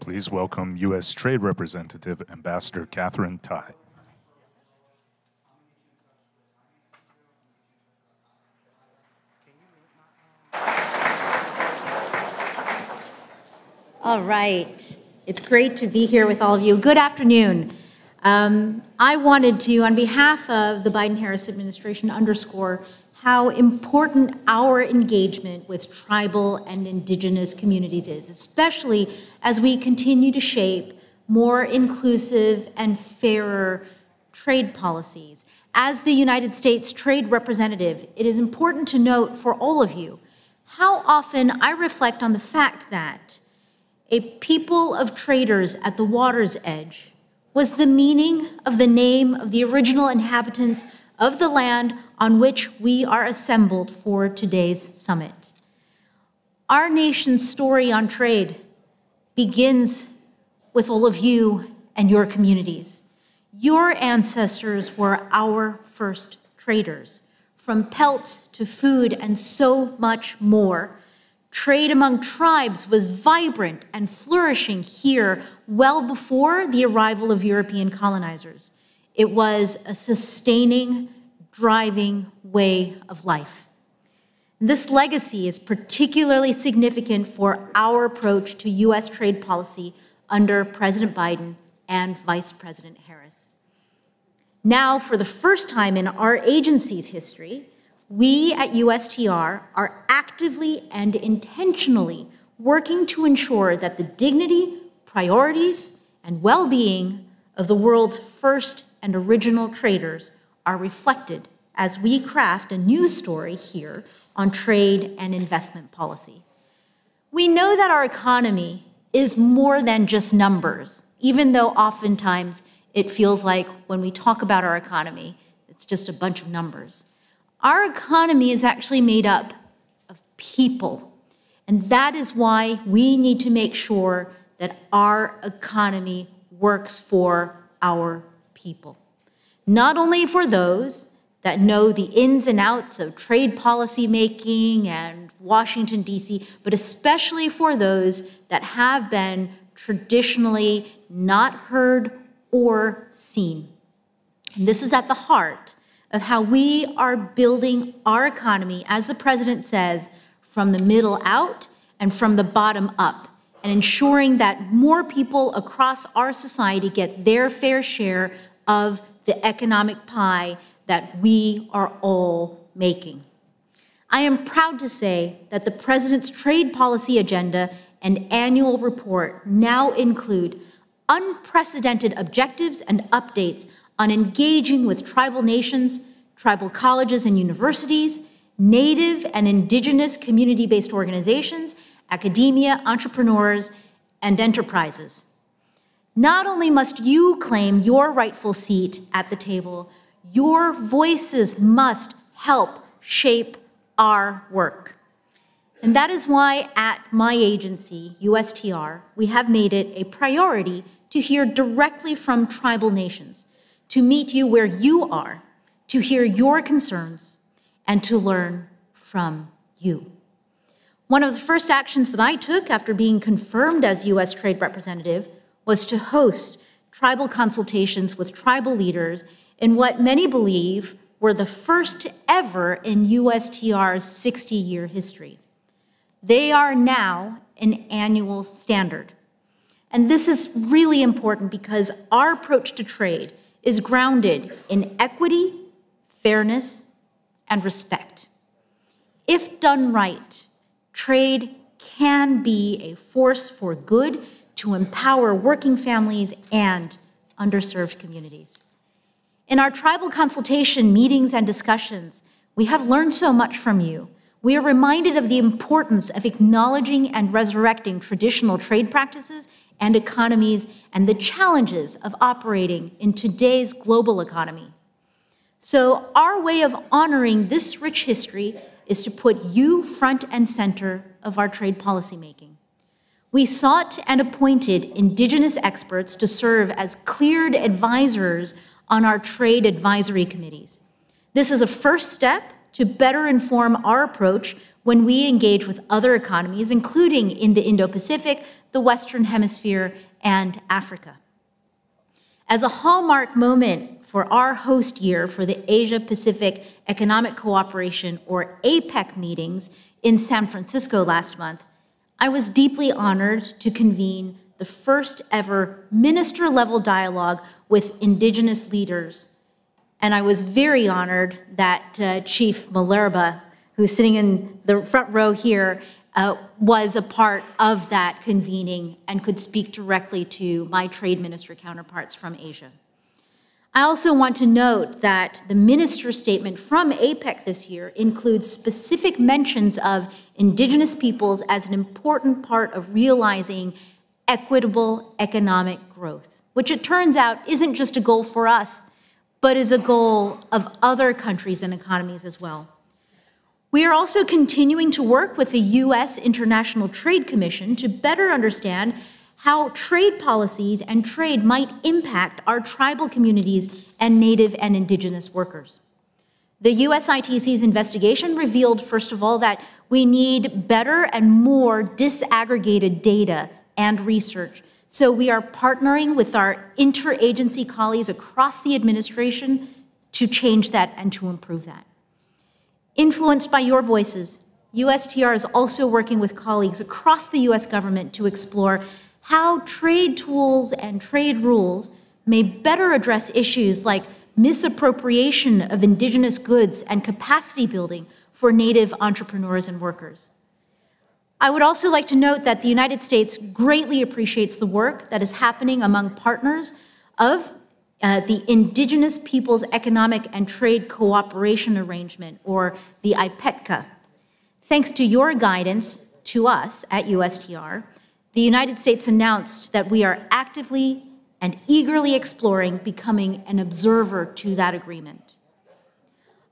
please welcome U.S. Trade Representative Ambassador Katherine Tai. All right. It's great to be here with all of you. Good afternoon. Um, I wanted to, on behalf of the Biden Harris administration, underscore how important our engagement with tribal and indigenous communities is, especially as we continue to shape more inclusive and fairer trade policies. As the United States Trade Representative, it is important to note for all of you how often I reflect on the fact that a people of traders at the water's edge was the meaning of the name of the original inhabitants of the land on which we are assembled for today's summit. Our nation's story on trade begins with all of you and your communities. Your ancestors were our first traders, from pelts to food and so much more. Trade among tribes was vibrant and flourishing here well before the arrival of European colonizers. It was a sustaining, driving way of life. This legacy is particularly significant for our approach to U.S. trade policy under President Biden and Vice President Harris. Now, for the first time in our agency's history, we at USTR are actively and intentionally working to ensure that the dignity, priorities, and well being of the world's first and original traders are reflected as we craft a new story here on trade and investment policy. We know that our economy is more than just numbers, even though oftentimes it feels like when we talk about our economy, it's just a bunch of numbers. Our economy is actually made up of people. And that is why we need to make sure that our economy works for our people not only for those that know the ins and outs of trade policy making and Washington, D.C., but especially for those that have been traditionally not heard or seen. And this is at the heart of how we are building our economy, as the president says, from the middle out and from the bottom up, and ensuring that more people across our society get their fair share of the economic pie that we are all making. I am proud to say that the President's trade policy agenda and annual report now include unprecedented objectives and updates on engaging with tribal nations, tribal colleges and universities, Native and Indigenous community based organizations, academia, entrepreneurs, and enterprises. Not only must you claim your rightful seat at the table, your voices must help shape our work. And that is why at my agency, USTR, we have made it a priority to hear directly from tribal nations, to meet you where you are, to hear your concerns, and to learn from you. One of the first actions that I took after being confirmed as US Trade Representative was to host tribal consultations with tribal leaders in what many believe were the first ever in USTR's 60 year history. They are now an annual standard. And this is really important because our approach to trade is grounded in equity, fairness, and respect. If done right, trade can be a force for good to empower working families and underserved communities. In our tribal consultation meetings and discussions, we have learned so much from you. We are reminded of the importance of acknowledging and resurrecting traditional trade practices and economies and the challenges of operating in today's global economy. So, our way of honoring this rich history is to put you front and center of our trade policymaking. We sought and appointed Indigenous experts to serve as cleared advisors on our trade advisory committees. This is a first step to better inform our approach when we engage with other economies, including in the Indo Pacific, the Western Hemisphere, and Africa. As a hallmark moment for our host year for the Asia Pacific Economic Cooperation, or APEC, meetings in San Francisco last month, I was deeply honored to convene the first ever minister level dialogue with Indigenous leaders. And I was very honored that uh, Chief Malerba, who's sitting in the front row here, uh, was a part of that convening and could speak directly to my trade minister counterparts from Asia. I also want to note that the minister statement from APEC this year includes specific mentions of indigenous peoples as an important part of realizing equitable economic growth, which it turns out isn't just a goal for us, but is a goal of other countries and economies as well. We are also continuing to work with the U.S. International Trade Commission to better understand how trade policies and trade might impact our tribal communities and Native and Indigenous workers. The USITC's investigation revealed, first of all, that we need better and more disaggregated data and research. So we are partnering with our interagency colleagues across the administration to change that and to improve that. Influenced by your voices, USTR is also working with colleagues across the US government to explore how trade tools and trade rules may better address issues like misappropriation of indigenous goods and capacity building for Native entrepreneurs and workers. I would also like to note that the United States greatly appreciates the work that is happening among partners of uh, the Indigenous Peoples Economic and Trade Cooperation Arrangement, or the IPETCA. Thanks to your guidance to us at USTR, the United States announced that we are actively and eagerly exploring becoming an observer to that agreement.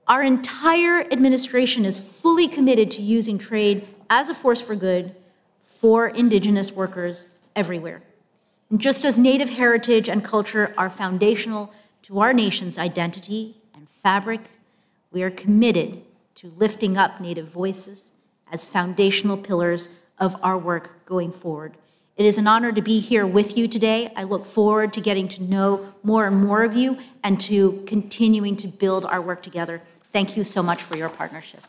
Our entire administration is fully committed to using trade as a force for good for Indigenous workers everywhere. And just as Native heritage and culture are foundational to our nation's identity and fabric, we are committed to lifting up Native voices as foundational pillars of our work going forward. It is an honor to be here with you today. I look forward to getting to know more and more of you and to continuing to build our work together. Thank you so much for your partnership.